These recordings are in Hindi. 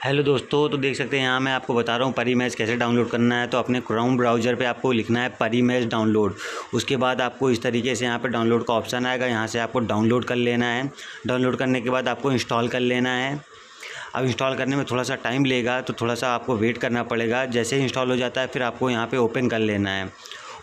हेलो दोस्तों तो देख सकते हैं, यहाँ मैं आपको बता रहा हूँ, परी मैच कैसे डाउनलोड करना है। तो अपने क्रोम ब्राउज़र पे आपको लिखना है परी मैच डाउनलोड। उसके बाद आपको इस तरीके से यहाँ पे डाउनलोड का ऑप्शन आएगा। यहाँ से आपको डाउनलोड कर लेना है। डाउनलोड करने के बाद आपको इंस्टॉल कर लेना है। अब इंस्टॉल करने में थोड़ा सा टाइम लेगा तो थोड़ा सा आपको वेट करना पड़ेगा। जैसे ही इंस्टॉल हो जाता है, फिर आपको यहाँ पर ओपन कर लेना है।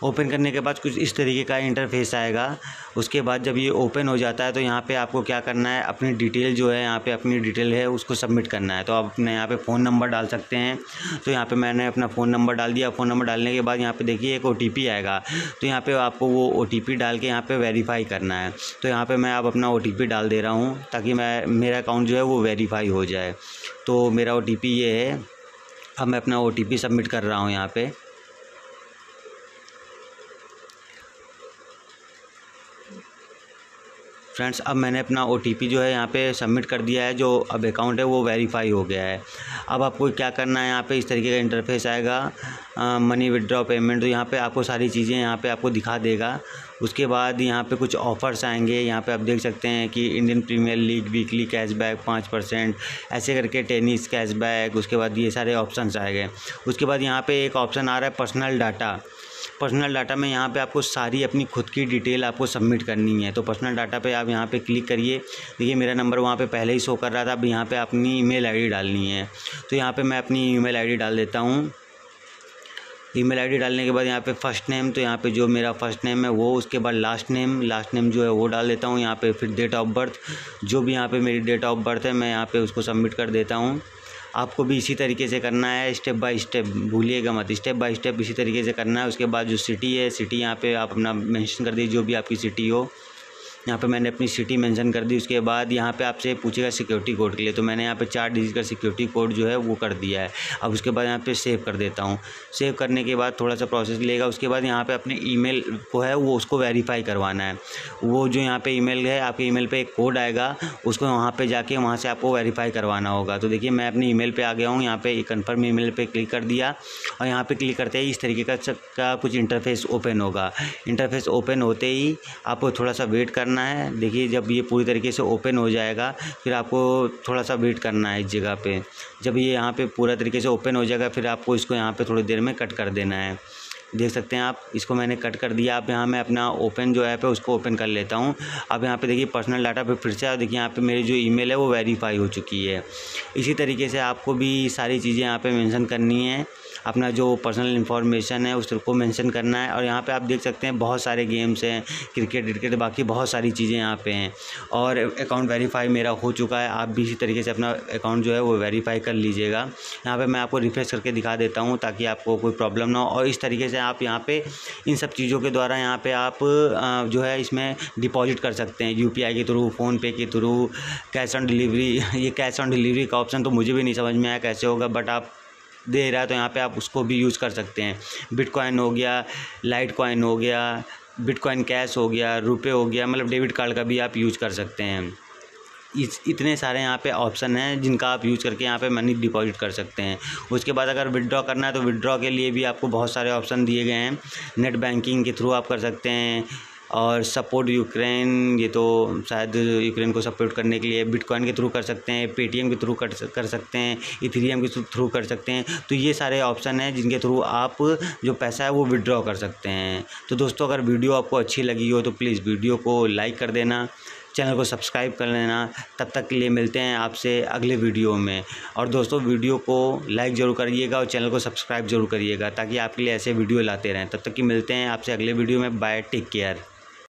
ओपन करने के बाद कुछ इस तरीके का इंटरफेस आएगा। उसके बाद जब ये ओपन हो जाता है तो यहाँ पे आपको क्या करना है, अपनी डिटेल जो है, यहाँ पे अपनी डिटेल है, उसको सबमिट करना है। तो आप अपने यहाँ पे फ़ोन नंबर डाल सकते हैं। तो यहाँ पे मैंने अपना फ़ोन नंबर डाल दिया। फ़ोन नंबर डालने के बाद यहाँ पे देखिए एक ओटीपी आएगा। तो यहाँ पर आपको वो ओटीपी डाल के यहाँ पर वेरीफाई करना है। तो यहाँ पर मैं आप अपना ओटीपी डाल दे रहा हूँ, ताकि मैं, मेरा अकाउंट जो है, वो वेरीफाई हो जाए। तो मेरा ओटीपी ये है। अब मैं अपना ओटीपी सबमिट कर रहा हूँ यहाँ पर फ्रेंड्स, अब मैंने अपना ओटीपी जो है यहाँ पे सबमिट कर दिया है, जो अब अकाउंट है वो वेरीफाई हो गया है। अब आपको क्या करना है, यहाँ पे इस तरीके का इंटरफेस आएगा मनी विड्रॉ पेमेंट तो यहाँ पे आपको सारी चीज़ें यहाँ पे आपको दिखा देगा। उसके बाद यहाँ पे कुछ ऑफ़र्स आएँगे, यहाँ पे आप देख सकते हैं कि Indian Premier League weekly cashback पाँच परसेंट, ऐसे करके टेनिस कैशबैक उसके बाद ये सारे ऑप्शंस आएँगे उसके बाद यहाँ पे एक ऑप्शन आ रहा है पर्सनल डाटा पर्सनल डाटा में यहाँ पे आपको सारी अपनी खुद की डिटेल आपको सबमिट करनी है। तो पर्सनल डाटा पे आप यहाँ पे क्लिक करिए। देखिए, मेरा नंबर वहाँ पे पहले ही शो कर रहा था। अब यहाँ पे अपनी ईमेल आईडी डालनी है। तो यहाँ पे मैं अपनी ईमेल आईडी डाल देता हूँ। ईमेल आईडी डालने के बाद यहाँ पे फ़र्स्ट नेम तो यहाँ पे जो मेरा फ़र्स्ट नेम है, वो उसके बाद लास्ट नेम लास्ट नेम जो है, वो डाल देता हूँ। यहाँ पे फिर डेट ऑफ़ बर्थ जो भी यहाँ पे मेरी डेट ऑफ़ बर्थ है, मैं यहाँ पे उसको सबमिट कर देता हूँ। आपको भी इसी तरीके से करना है स्टेप बाय स्टेप भूलिएगा मत। स्टेप बाय स्टेप इसी तरीके से करना है, उसके बाद जो सिटी है सिटी यहाँ पे आप अपना मेंशन कर दीजिए, जो भी आपकी सिटी हो। यहाँ पे मैंने अपनी सिटी मेंशन कर दी उसके बाद यहाँ पे आपसे पूछेगा सिक्योरिटी कोड के लिए। तो मैंने यहाँ पे चार डिजिट का सिक्योरिटी कोड जो है वो कर दिया है। अब उसके बाद यहाँ पे सेव कर देता हूँ। सेव करने के बाद थोड़ा सा प्रोसेस लेगा। उसके बाद यहाँ पे अपने ईमेल को है वो उसको वेरीफाई करवाना है। वो जो यहाँ पे ईमेल है आपके ईमेल पे एक कोड आएगा। उसको वहाँ पर जाके वहाँ से आपको वेरीफाई करवाना होगा। तो देखिए मैं अपनी ई पे आ गया हूँ। यहाँ पे कन्फर्म ई पे क्लिक कर दिया और यहाँ पे क्लिक करते ही इस तरीके का, का कुछ इंटरफेस ओपन होगा। इंटरफेस ओपन होते ही आपको थोड़ा सा वेट करना करना है। देखिए, जब ये पूरी तरीके से ओपन हो जाएगा, फिर आपको थोड़ा सा वेट करना है इस जगह पे। जब ये यहाँ पे पूरा तरीके से ओपन हो जाएगा, फिर आपको इसको यहाँ पे थोड़ी देर में कट कर देना है। देख सकते हैं आप, इसको मैंने कट कर दिया। आप यहाँ मैं अपना ओपन जो ऐप है, उसको ओपन कर लेता हूँ। अब यहाँ पे देखिए पर्सनल डाटा पे फिर से देखिए, यहाँ पे मेरी जो ईमेल है, वो वेरीफाई हो चुकी है। इसी तरीके से आपको भी सारी चीज़ें यहाँ पे मेंशन करनी है। अपना जो पर्सनल इन्फॉर्मेशन है उसको मेंशन करना है। और यहाँ पे आप देख सकते हैं, बहुत सारे गेम्स हैं क्रिकेट क्रिकेट बाकी बहुत सारी चीज़ें यहाँ पे हैं। और अकाउंट वेरीफाई मेरा हो चुका है, आप भी इसी तरीके से अपना अकाउंट जो है, वो वेरीफाई कर लीजिएगा। यहाँ पर मैं आपको रिफ्रेश करके दिखा देता हूँ, ताकि आपको कोई प्रॉब्लम ना हो। और इस तरीके से आप यहाँ पर इन सब चीज़ों के द्वारा यहाँ पर आप जो है, इसमें डिपॉजिट कर सकते हैं। यूपीआई के थ्रू फ़ोनपे के थ्रू कैश ऑन डिलीवरी ये कैश ऑन डिलीवरी का ऑप्शन तो मुझे भी नहीं समझ में आया कैसे होगा बट आप दे रहा है तो यहाँ पे आप उसको भी यूज़ कर सकते हैं। बिटकॉइन हो गया लाइट कॉइन हो गया बिटकॉइन कैश हो गया रुपए हो गया मतलब डेबिट कार्ड का भी आप यूज़ कर सकते हैं। इस, इतने सारे यहाँ पे ऑप्शन हैं जिनका आप यूज़ करके यहाँ पे मनी डिपॉजिट कर सकते हैं। उसके बाद अगर विड्रॉ करना है तो विड्रॉ के लिए भी आपको बहुत सारे ऑप्शन दिए गए हैं। नेट बैंकिंग के थ्रू आप कर सकते हैं। और सपोर्ट यूक्रेन ये तो शायद यूक्रेन को सपोर्ट करने के लिए बिटकॉइन के थ्रू कर सकते हैं पेटीएम के थ्रू कर कर सकते हैं इथेरियम के थ्रू कर सकते हैं। तो ये सारे ऑप्शन हैं जिनके थ्रू आप जो पैसा है वो विड्रॉ कर सकते हैं। तो दोस्तों, अगर वीडियो आपको अच्छी लगी हो तो प्लीज़ वीडियो को लाइक कर देना चैनल को सब्सक्राइब कर लेना। तब तक के लिए मिलते हैं आपसे अगले वीडियो में। और दोस्तों वीडियो को लाइक ज़रूर करिएगा और चैनल को सब्सक्राइब ज़रूर करिएगा ताकि आपके लिए ऐसे वीडियो लाते रहें। तब तक कि मिलते हैं आपसे अगले वीडियो में। Bye take care